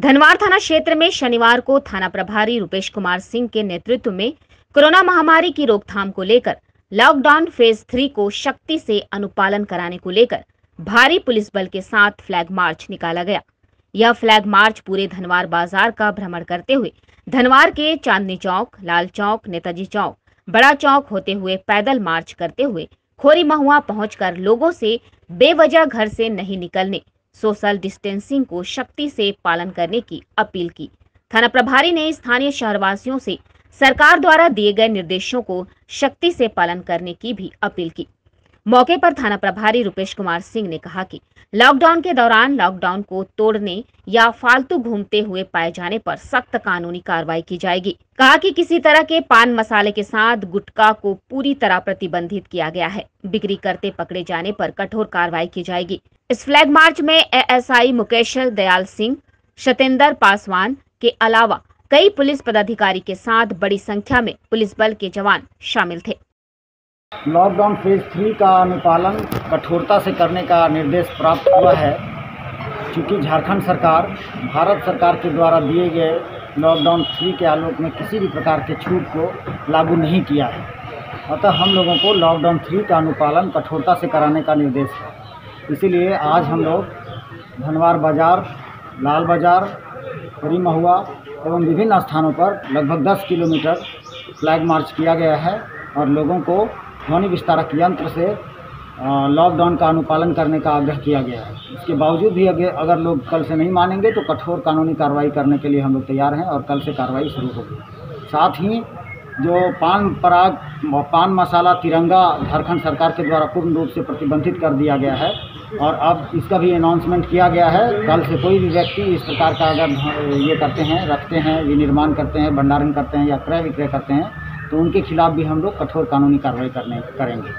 धनवार थाना क्षेत्र में शनिवार को थाना प्रभारी रुपेश कुमार सिंह के नेतृत्व में कोरोना महामारी की रोकथाम को लेकर, लॉकडाउन फ़ेज़ थ्री को शक्ति से अनुपालन कराने को लेकर, भारी पुलिस बल के साथ फ्लैग मार्च निकाला गया। यह फ्लैग मार्च पूरे धनवार बाज़ार का भ्रमण करते हुए, धनवार के चांदनी चौक, लाल चौक, नेताजी चौक, बड़ा चौक होते हुए पैदल मार्च करते हुए खोरी महुआ पहुंचकर लोगों से बेवजह घर से नहीं निकलने सोशल डिस्टेंसिंग को शक्ति से पालन करने की अपील की। थाना प्रभारी ने स्थानीय शहरवासियों से सरकार द्वारा दिए गए निर्देशों को शक्ति से पालन करने की भी अपील की। मौके पर थाना प्रभारी रुपेश कुमार सिंह ने कहा कि लॉकडाउन के दौरान लॉकडाउन को तोड़ने या फालतू घूमते हुए पाए जाने पर सख्त कानूनी कार्रवाई की जाएगी। कहा कि किसी तरह के पान मसाले के साथ गुटखा को पूरी तरह प्रतिबंधित किया गया है। बिक्री करते पकड़े जाने पर कठोर कार्रवाई की जाएगी। इस फ्लैग मार्च में एएसआई मुकेश दयाल सिंह, सतेंद्र पासवान के अलावा कई पुलिस पदाधिकारी के साथ बड़ी संख्या में पुलिस बल के जवान शामिल थे। लॉकडाउन फ़ेज़ थ्री का अनुपालन कठोरता से करने का निर्देश प्राप्त हुआ है, क्योंकि झारखंड सरकार, भारत सरकार के द्वारा दिए गए लॉकडाउन थ्री के आलोक में किसी भी प्रकार के छूट को लागू नहीं किया है। अतः हम लोगों को लॉकडाउन थ्री का अनुपालन कठोरता से कराने का निर्देश है। इसीलिए आज हम लोग धनवार बाज़ार, लाल बाज़ार हरी महुआ एवं विभिन्न स्थानों पर लगभग 10 किलोमीटर फ्लैग मार्च किया गया है और लोगों को ध्वनि विस्तारक यंत्र से लॉकडाउन का अनुपालन करने का आग्रह किया गया है। इसके बावजूद भी अगर लोग कल से नहीं मानेंगे तो कठोर कानूनी कार्रवाई करने के लिए हम लोग तैयार हैं और कल से कार्रवाई शुरू होगी। साथ ही जो पान पराग पान मसाला तिरंगा झारखंड सरकार के द्वारा पूर्ण रूप से प्रतिबंधित कर दिया गया है और अब इसका भी अनाउंसमेंट किया गया है। कल से कोई भी व्यक्ति इस प्रकार का अगर ये करते हैं, रखते हैं, विनिर्माण करते हैं, भंडारण करते हैं या क्रय विक्रय करते हैं तो उनके खिलाफ भी हम लोग कठोर कानूनी कार्रवाई करने, करेंगे।